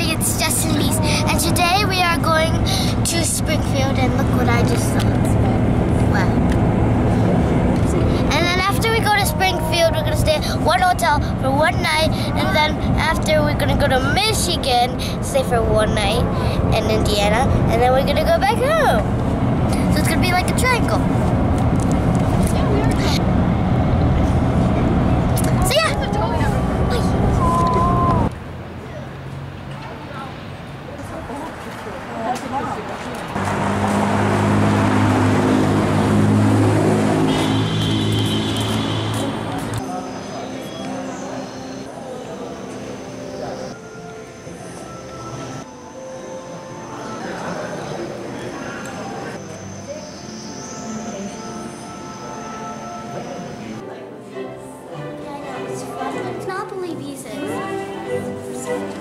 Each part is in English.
everybody, it's Justin Beast, and today we are going to Springfield, and look what I just saw. Wow. And then after we go to Springfield, we're gonna stay at one hotel for one night, and then after we're gonna go to Michigan, stay for one night in Indiana, and then we're gonna go back home. So it's gonna be like a triangle. Did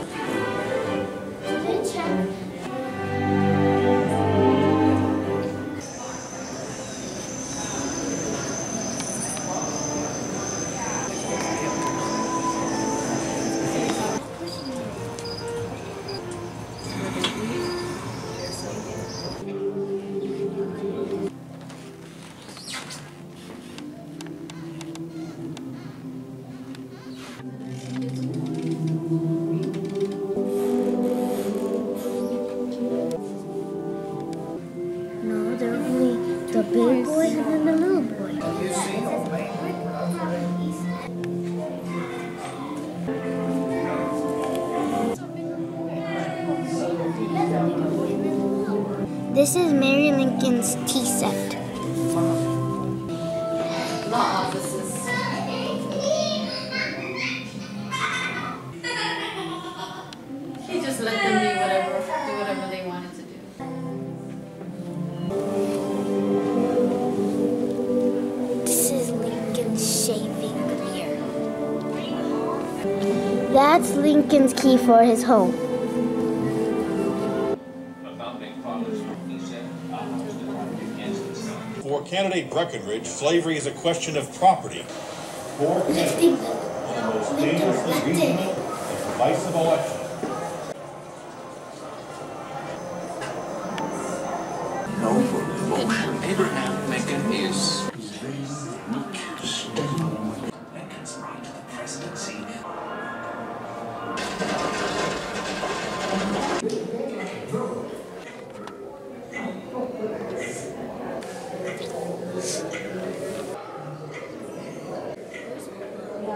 then the little boy. This is Mary Lincoln's tea set. He just let them do That's Lincoln's key for his home. For candidate Breckinridge, slavery is a question of property. For candidate, one of the most dangerously reasonable and divisive elections.